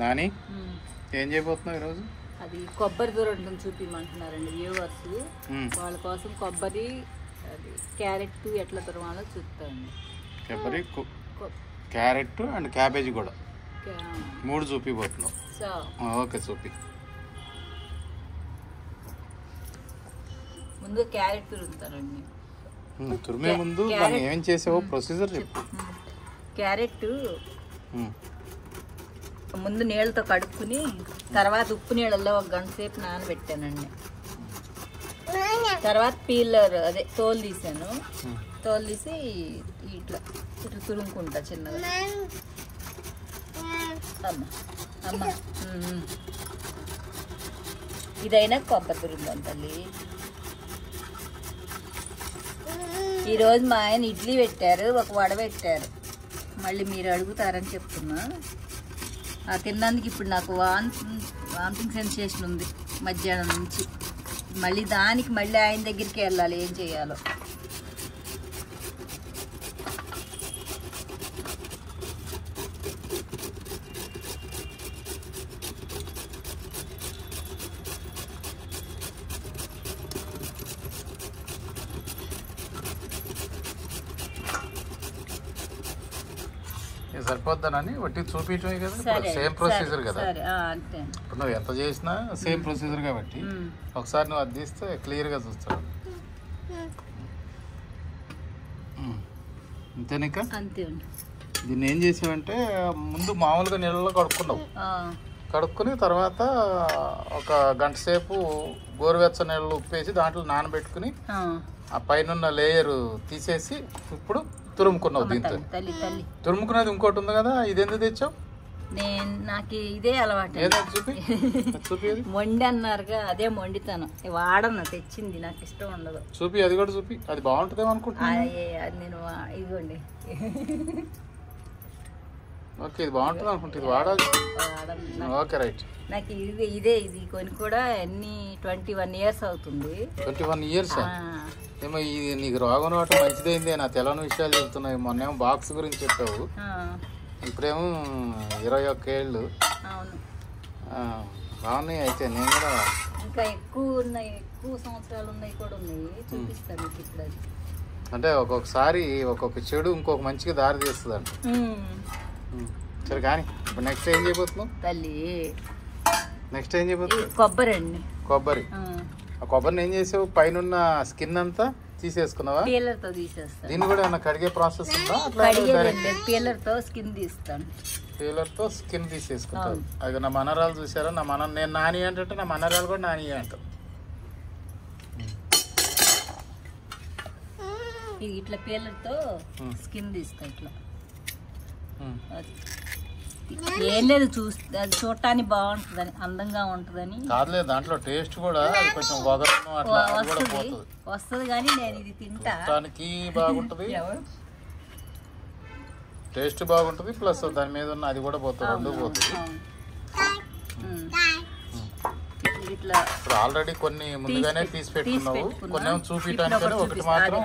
నాని. ఏం చేయబోతున్నావు ఈరోజు? అది కొబ్బరి దూరం చూపించమంటున్నారండి వ్యూవర్స్. వాళ్ళ కోసం కొబ్బరి క్యారెట్ ఎట్లా తురమాలో చూస్తాండి కొబ్బరి క్యారెట్ అండ్ క్యాబేజీ కూడా. మూడు చూపిపోతున్నావు ఓకే చూపి. ముందు క్యారెట్ తురుముతారండి. ఉమ్, తురిమే ముందు ఏం చేసావో ప్రొసీజర్ చెప్పు. క్యారెట్. ముందు నీళ్ళతో కడుక్కుని తర్వాత ఉప్పు నీళ్ళల్లో ఒక గంట సేపు నానబెట్టానండి. తర్వాత పీలర్ అదే తోలు తీసాను. తోలు తీసి ఇట్లా ఇట్లా తురుముకుంటా చిన్నగా. అమ్మ అమ్మ ఇదైనా కొబ్బరి తురుముదాం తల్లి. ఈరోజు మా ఆయన ఇడ్లీ పెట్టారు ఒక వడ పెట్టారు. మళ్ళీ మీరు అడుగుతారని చెప్తున్నా. ఆ తిన్నందుకు ఇప్పుడు నాకు వాన్ వామిటింగ్ సెన్సేషన్ ఉంది మధ్యాహ్నం నుంచి. మళ్ళీ దానికి మళ్ళీ ఆయన దగ్గరికి వెళ్ళాలి ఏం చేయాలో. సరిపోద్దానని వట్టి చూపించమే కదా సరే సేమ్ ప్రొసీజర్ కదా ఇప్పుడు నువ్వు ఎంత చేసినా సేమ్ ప్రొసీజర్ కాబట్టి. ఒకసారి నువ్వు అది తీస్తే క్లియర్గా చూస్తావు. అంతేనిక. దీన్ని ఏం చేసావంటే ముందు మామూలుగా నీళ్ళలో కడుక్కున్నావు కడుక్కుని తర్వాత ఒక గంట సేపు గోరువెచ్చ నీళ్ళు ఉప్పేసి దాంట్లో నానబెట్టుకుని ఆ. ఆ పైన లేయర్ తీసేసి ఇప్పుడు తురుముకున్నావు దీంతో. తల్లి తల్లి తురుముకున్నది ఇంకోటి ఉంది కదా ఇది ఎందుకు తెచ్చావు? నేను నాకు ఇదే అలవాటు. చూపి. మొండి అన్నారుగా అదే మొండితనం. వాడను తెచ్చింది నాకు ఇష్టం ఉండదు. చూపి అది కూడా చూపి. అది బాగుంటుందేమో అనుకుంటున్నా నేను ఇదిగోండి. ఓకే ఇది బాగుంటుంది అనుకుంటా ఇది వాడాలి. Okay right. నాకు ఇది ఇదే ఇది కొని కూడా ఎన్ని ట్వంటీ వన్ ఇయర్స్ అవుతుంది. Twenty one years? ఏమో ఇది నీకు రోగం రావటం మంచిదైంది నా తెలని విషయాలు చెప్తున్నాయి. మొన్నేమో బాక్స్ గురించి చెప్పావు. ఇప్పుడేమో ఇరవై ఒక్క ఏళ్ళు. బాగున్నాయి అయితే నేను కూడా ఇంకా ఎక్కువ ఉన్నాయి ఎక్కువ సంవత్సరాలు ఉన్నాయి కూడా ఉన్నాయి. చూపిస్తాను మీకు ఇప్పుడు అంటే ఒక్కొక్కసారి ఒక్కొక్క చెడు ఇంకొక మంచిగా దారి తీస్తుంది సరే కానీ ఇప్పుడు నెక్స్ట్ ఏం చేయబోతున్నావు? తల్లి. నెక్స్ట్ ఏం చేయబోతున్నావు? కొబ్బరి అండి. కొబ్బరి. ఆ. కొబ్బరిని ఏం చేసావు? పైన స్కిన్ అంతా తీసేసుకున్నావా? పీలర్తో తీసేస్తాను. దీన్ని కూడా ఏమన్నా కడిగే ప్రాసెస్ ఉందా? అట్లా కడిగేదండి పీలర్తో స్కిన్ తీస్తాను. పీలర్తో స్కిన్ తీసేసుకుంటావు అవును. అది నా మనరాలు చూసారా? నా మన నేను నాని అంటే నా మనరాలు కూడా నాని అంటారు ఇట్లా పీలర్తో. స్కిన్ తీస్తా ఇట్లా. ఏం లేదు చూస్ అది చూడటానికి బాగుంటుందని అందంగా ఉంటుందని. కాదులే దాంట్లో టేస్ట్ కూడా అది కొంచెం వగరను అట్లా అది కూడా వస్తుంది. పోతుంది. వస్తుంది కానీ నేను ఇది తింటా. దానికి బాగుంటుంది. టేస్ట్ బాగుంటుంది ప్లస్ దాని మీద ఉన్న అది కూడా పోతుంది రెండు పోతుంది. ఇట్లా- ఆల్రెడీ కొన్ని ముందుగానే తీసి తీసి పెట్- పెట్టుకున్నావు. కొన్ని చూపించడానికి ఒకటి. మాత్రం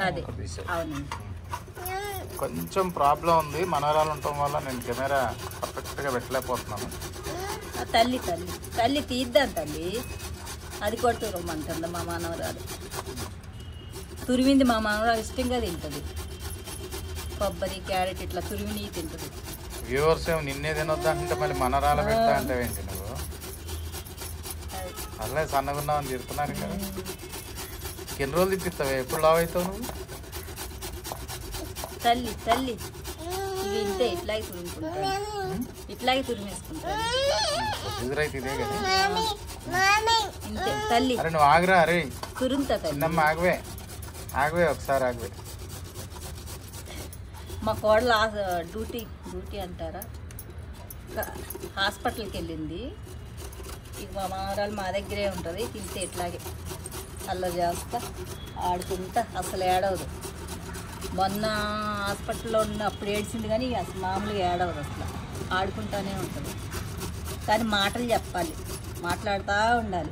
కొంచెం ప్రాబ్లం ఉంది. మనవరాలు ఉండటం వల్ల నేను కెమెరా పర్ఫెక్ట్గా పెట్టలేకపోతున్నాను. ఆ తల్లి తల్లి. తల్లి తీద్దాం తల్లి. అది కూడా తురమంటుంది మా మనవరాలు. తురిమింది మా మనవరాలు ఇష్టంగా తింటుంది. కొబ్బరి క్యారెట్ ఇట్లా తురిమిని తింటుంది. వ్యూవర్స్ ఏమో నిన్నే తినొద్దంటే మళ్ళీ మనరాలు పెడతా అంటే ఏంటి నువ్వు? అది. అట్లే సన్నగా ఉన్నావని తిడుతున్నారు కదా ఎన్ని రోజులు తిప్పిస్తావు ఎప్పుడు లావ్ అవుతావు నువ్వు? తల్లి తల్లి. ఇవి ఇంతే ఇట్లాగే తురుముకుంటాను ఇట్లాగే తురిమేసుకుంటాను ఎదురైతే ఇదే కదా? ఇంతే తల్లి. అరే నువ్వు ఆగురా అరే. తురుముతా తల్లి. చిన్నమ్మ ఆగవే. ఆగవే ఒకసారి ఆగవే. మా కోడలు డ్యూటీ డ్యూటీ అంటారా? క- హాస్పిటల్కి వెళ్ళింది ఇక మా మనవరాలు మా దగ్గరే ఉంటుంది. తింటే ఇట్లాగే. అల్లరి చేస్తా ఆడుకుంటా అసలు ఏడవదు. మొన్న హాస్పిటల్లో ఉన్న అప్పుడు ఏడ్చింది కానీ అసలు మామూలుగా ఏడవదు అసలు. ఆడుకుంటానే ఉంటుంది. కానీ మాటలు చెప్పాలి. మాట్లాడుతూ ఉండాలి.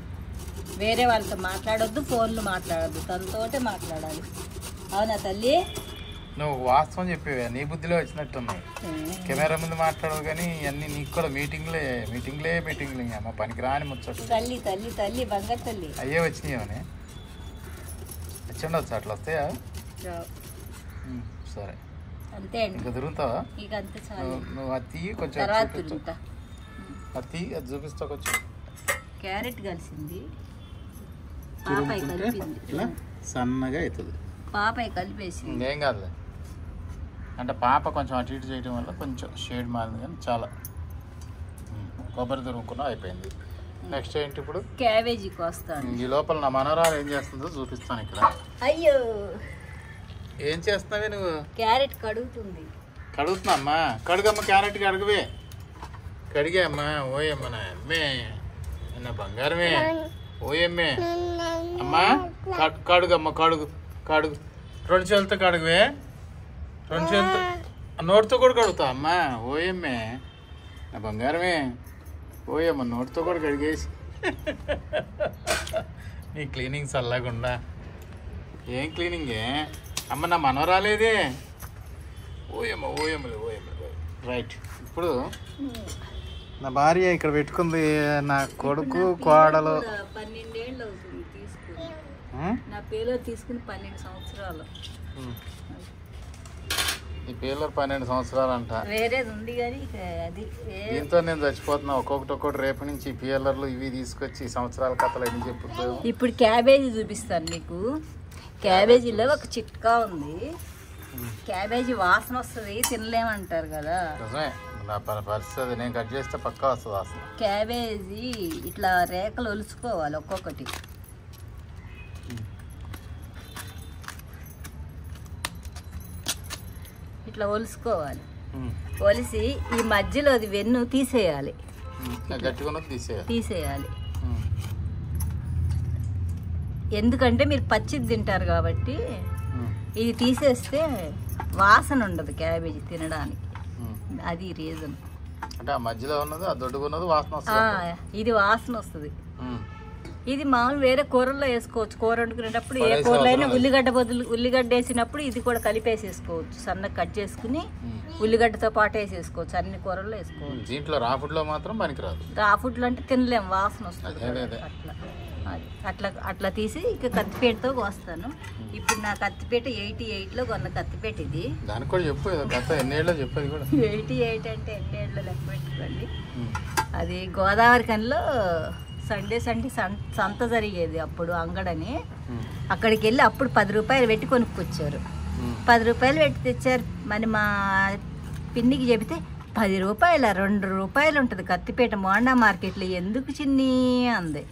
వేరే వాళ్ళతో మాట్లాడొద్దు ఫోన్లు మాట్లాడొద్దు. తనతోటే మాట్లాడాలి. అవునా తల్లి? నువ్వు వాస్తవం చెప్పేవే. నీ బుద్ధిలో వచ్చినట్టున్నాయి. కెమెరా ముందు మాట్లాడవు కానీ అన్ని నీకు కూడా మీటింగ్లే మీటింగ్లే మీటింగ్లే అమ్మ పనికిరాని ముచ్చట్లు. తల్లి తల్లి తల్లి బంగారు తల్లి. అయ్యే వచ్చినాయని వచ్చి ఉండొచ్చు అట్లా వస్తాయా? సరే. అంతే అండి. ఇంకా తిరుగుతావా? ఇక అంతే చాలు. నువ్వు తీయి కొంచెం తర్వాత తిరుగుతా. అది తీయి అది చూపిస్తా కొంచెం. క్యారెట్ కలిసింది. పాపాయి కలిపింది. ఇట్లా సన్నగా అవుతుంది. పాపాయి కలిపేసి ఇంకేం కాదులే. అంటే పాప కొంచెం అటు ఇటు చేయడం వల్ల కొంచెం షేడ్ మారింది కానీ చాలా. కొబ్బరి తురుముకున్నా అయిపోయింది. నెక్స్ట్ ఏంటి ఇప్పుడు? క్యాబేజీ కోస్తాను. ఈ లోపల నా మనోరాలు ఏం చేస్తుందో చూపిస్తాను ఇక్కడ. అయ్యో! ఏం చేస్తున్నావే నువ్వు? క్యారెట్ కడుగుతుంది. కడుగుతున్నా అమ్మా. కడుగమ్మ క్యారెట్ కడుగువే. కడిగే అమ్మా ఓయమ్మ నా అమ్మే. నా బంగారమే. ఓయమ్మే అమ్మా. కడు- కడుగమ్మ కడుగు కడుగు. రెండు చేతులతో కడుగువే. రెండు చేతులతో. నోటితో కూడా కడుగుతా అమ్మా. ఓయమ్మే నా బంగారమే. ఓయమ్మ నోటితో కూడా కడిగేసి. నీ క్లీనింగ్ చల్లకుండా ఏం క్లీనింగే? అమ్మ నా మనవరాలేదే ఓయమ్మ ఓయమ్మ ఓయమ్మ రైట్ ఇప్పుడు నా భార్య ఇక్కడ పెట్టుకుంది నా కొడుకు కోడలు. కూడా పన్నెండేళ్ళు అవుతుంది తీసుకుని. ఉం? నా పేలో తీసుకుని పన్నెండు సంవత్సరాలు. ఈ పిల్లలు పన్నెండు సంవత్సరాలు అంట వేరేది ఉంది కానీ ఇక అది వే- దీంతో నేను చచ్చిపోతున్నా. ఒక్కొక్కటి ఒక్కొక్కటి రేపు నుంచి ఈ పిల్లర్లు ఇవి తీసుకొచ్చి ఈ సంవత్సరాల కథలు ఎన్ని చెప్పుతావు ఇప్పుడు క్యాబేజీ చూపిస్తాను మీకు. క్యాబేజీలో ఒక చిట్కా ఉంది. క్యాబేజీ వాసన వస్తుంది తినలేమంటారు కదా. పరిస్థితి నేను కట్ చేస్తే పక్కా వస్తుంది అసలు క్యాబేజీ ఇట్లా రేఖలు ఒలుచుకోవాలి ఒక్కొక్కటి. ఇట్లా ఒలుసుకోవాలి. ఒలిసి ఈ మధ్యలో అది వెన్ను తీసేయాలి. తీసేయాలి. ఎందుకంటే మీరు పచ్చిది తింటారు కాబట్టి. ఇది తీసేస్తే వాసన ఉండదు క్యాబేజీ తినడానికి. అది రీజన్ అంటే మధ్యలో ఉన్నది ఆ దొడ్డుగా ఉన్నది వాసన వస్తుంది ఇది వాసన వస్తుంది. ఇది మామూలు వేరే కూరల్లో వేసుకోవచ్చు. కూర వండుకునేటప్పుడు ఏ పడేసే కూరలో అయినా అవసరం లేదు. ఉల్లిగడ్డ బదులు ఉల్లిగడ్డ వేసినప్పుడు ఇది కూడా కలిపేసేసుకోవచ్చు. సన్నగా కట్ చేసుకుని. ఉల్లిగడ్డతో పాటు వేసేసుకోవచ్చు. అన్ని కూరల్లో వేసుకోవచ్చు. దీంట్లో రా ఫుడ్లో మాత్రం పనికిరాదు. రా ఫుడ్లు అంటే తినలేం. వాసన వస్తుంది అదే. అట్లా అట్లా తీసి ఇక కత్తిపేటతో కోస్తాను ఇప్పుడు నా కత్తిపేట ఎయిటీ ఎయిట్లో కొన్న కత్తిపేట ఇది దానికి కూడా చెప్పు గత ఎన్నేళ్ళో చెప్పేది కూడా ఎయిటీ ఎయిట్ అంటే ఎన్నేళ్ళు లెక్క పెట్టుకోండి. అది గోదావరి కనిలో సండే సండే సంత జరిగేది అప్పుడు అంగడని. అక్కడికి వెళ్ళి అప్పుడు పది రూపాయలు పెట్టి కొనుక్కొచ్చారు. పది రూపాయలు పెట్టి తెచ్చారు మరి మా పిన్నికి చెబితే పది రూపాయల రెండు రూపాయలు ఉంటుంది కత్తిపేట మోండా మార్కెట్లో ఎందుకు చిన్ని అంది.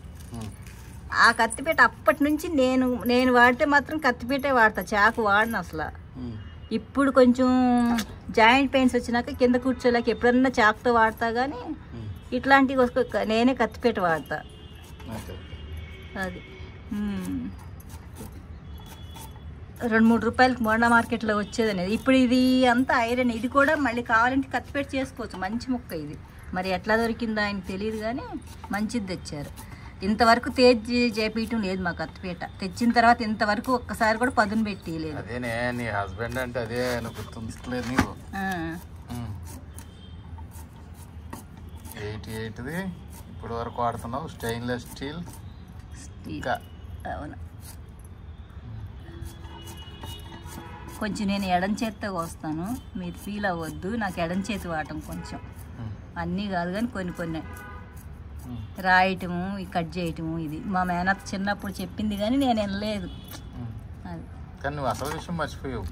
ఆ కత్తిపేట అప్పటి నుంచి నేను నేను వాడితే మాత్రం కత్తిపేటే వాడతా చాకు వాడను అసలు. ఇప్పుడు కొంచెం జాయింట్ పెయిన్స్ వచ్చినాక కింద కూర్చోలేక ఎప్పుడన్నా చాకుతో వాడతా కానీ. ఇట్లాంటివి నేనే కత్తిపేట వాడతా. అది. రెండు మూడు రూపాయలకి మోండా మార్కెట్లో వచ్చేది అనేది ఇప్పుడు ఇది అంతా ఐరన్ ఇది కూడా మళ్ళీ కావాలంటే కత్తిపేట చేసుకోవచ్చు మంచి ముక్క ఇది మరి ఎట్లా దొరికిందో ఆయనకు తెలియదు కానీ మంచిది తెచ్చారు ఇంతవరకు తేజ్ చేపించడం లేదు మా కత్తిపేట తెచ్చిన తర్వాత ఇంతవరకు ఒక్కసారి కూడా పదును పెట్టలేదు అదేనే నీ హస్బెండ్ అంటే అదే గుర్తుంచలేదు నీవు ఎయిటీ ఎయిట్ది ఇప్పుడు వరకు వాడుతున్నావు? Stainless steel. అవును. కొంచెం నేను ఎడం చేత్తో వస్తాను మీరు ఫీల్ అవ్వద్దు. నాకు ఎడం చేతి వాటం కొంచెం. అన్నీ కాదు కానీ కొన్ని కొన్ని. రాయటము ఈ కట్ చేయటము ఇది. మా మేనత్త చిన్నప్పుడు చెప్పింది కానీ నేను వినలేదు. అది. కానీ నువ్వు అసలు విషయం మర్చిపోయావు.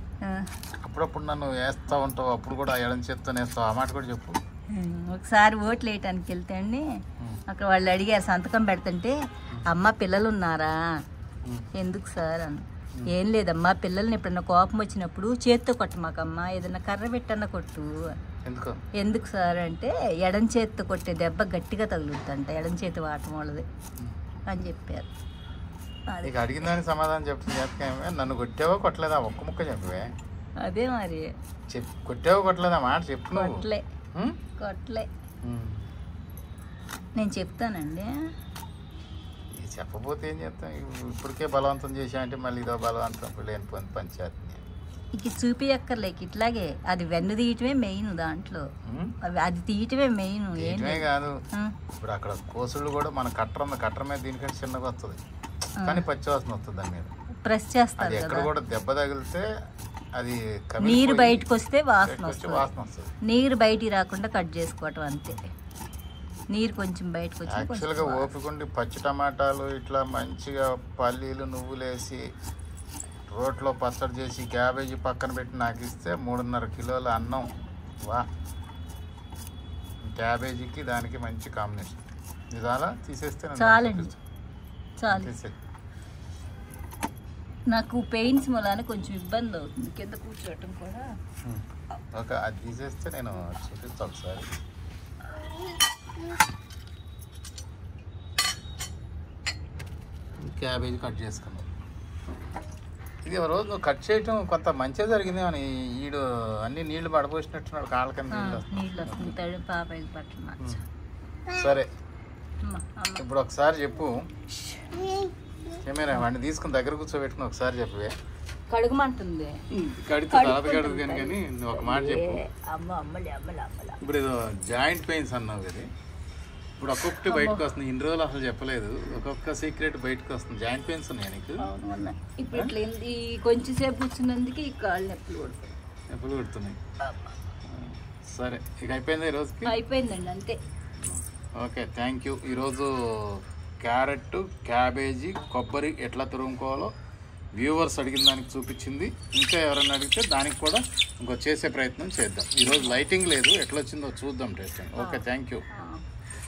అప్పుడప్పుడు నన్ను వేస్తా ఉంటావు అప్పుడు కూడా ఎడం చేత్తో వేస్తావు ఆ మాట కూడా చెప్పు. ఒకసారి ఓట్లు వేయటానికి వెళ్తే అండి. అక్కడ వాళ్ళు అడిగారు సంతకం పెడుతుంటే అమ్మ పిల్లలు ఉన్నారా. ఎందుకు సార్? అన్న. ఏం లేదమ్మా పిల్లల్ని ఎప్పుడన్నా కోపం వచ్చినప్పుడు చేత్తో కొట్టమాకమ్మా ఏదన్నా కర్ర పెట్టన్న కొట్టు. ఎందుకు? ఎందుకు సార్ అంటే ఎడం చేత్తో కొట్టే దెబ్బ గట్టిగా తగులుద్దంట ఎడం చేతి వాటం వాళ్ళది. అని చెప్పారు. అది. నీకు అడిగిన దానికి సమాధానం చెప్తుంది చేతకేమే నన్ను కొట్టావో కొట్టలేదా? ఒక్క ముక్క చెప్పవే. అదే మరి. చెప్పు కొట్టావో కొట్టలేదా? మాట చెప్పు? కొట్లే. ఉం. నేను చెప్తానండి. ఇది చెప్పపోతే ఏం చేస్తాం? ఇవ్- ఇప్పటికే బలవంతం చేశా అంటే మళ్ళీ ఇదో బలవంతం లేని పని పంచాయతీ. ఇక చూపియక్కర్లేక ఇట్లాగే అది వెన్ను తీయటమే మెయిన్ దాంట్లో. అది తీయటమే మెయిన్ ఏం ఇటువే లేదు. కాదు ఇప్పుడు అక్కడ కోసుళ్ళు కూడా మన కట్టర్ ఉంది కట్టర్ మీద దీనికంటే చిన్నగా వస్తుంది. కానీ పచ్చివాసన వస్తుంది దాని మీద. ప్రెస్ చేస్తారు ఎక్కడ కూడా దెబ్బ తగిలితే అది నీరు బయటకు వస్తే వాసన వస్తుంది. నీరు బయటికి రాకుండా కట్ చేసుకోవటం అంతే. నీరు కొంచెం బయటకు వచ్చి యాక్చువల్గా కొంచెం ఓపిక ఉండి పచ్చి టమాటాలు ఇట్లా మంచిగా పల్లీలు నువ్వులు వేసి రోట్లో పచ్చడి చేసి క్యాబేజీ పక్కన పెట్టి నాకు ఇస్తే మూడున్నర కిలోల అన్నం. వా. క్యాబేజీకి దానికి మంచి కాంబినేషన్. ఇది చాలా. తీసేస్తే. నాకు పెయిన్స్ మూలాన కొంచెం ఇబ్బంది అవుతుంది. కింద కూర్చోవటం కూడా. ఓకే అది తీసేస్తే నేను చూపిస్తాను ఒకసారి. క్యాబేజీ కట్ చేసుకున్నాం ఇది ఒక రోజు నువ్వు కట్ చేయటం కొంత మంచిగా జరిగింది అని ఈడు అన్ని నీళ్ళు పడపోసినట్టున్నాడు కాళ్ళ కింద నీళ్ళు వస్తుంది సరే. ఇప్పుడు ఒకసారి చెప్పు. కెమెరా వాడిని తీసుకుని దగ్గర కూర్చోబెట్టుకుని ఒకసారి చెప్పు కడుగుమంటుంది. కడితే కడుగు కానీ ఒక మాట చెప్పు. ఏ, అమ్మ అమ్మలే అమ్మలే అమ్మలే. ఇప్పుడు ఏదో జాయింట్ పెయిన్స్ అన్నావు కదా. ఇప్పుడు ఒక్కొక్కటి బయటకు వస్తుంది. ఇన్ని రోజులు అసలు చెప్పలేదు. ఒక్కొక్క సీక్రెట్ బయటకు వస్తుంది. జాయింట్ పెయిన్స్ ఉన్నాయి నీకు? ఇప్పుడు ఇట్లా ఈ కొంచెం సేపు కూర్చున్నందుకు ఈ కాళ్ళు నొప్పులు పడుతుంది ఎప్పుడు కుడుతున్నాయి. సరే ఇక అయిపోయింది ఈ రోజుకి? అయిపోయిందండి అంతే. Okay thank you. ఈరోజు క్యారెట్ క్యాబేజీ కొబ్బరి ఎట్లా తురుముకోవాలో వ్యూవర్స్ అడిగిన దానికి చూపించింది. ఇంకా ఎవరైనా అడిగితే దానికి కూడా ఇంకో చేసే ప్రయత్నం చేద్దాం. ఈరోజు లైటింగ్ లేదు. ఎట్లా వచ్చిందో చూద్దాం టెస్టింగ్ ఓకే థ్యాంక్ యూ.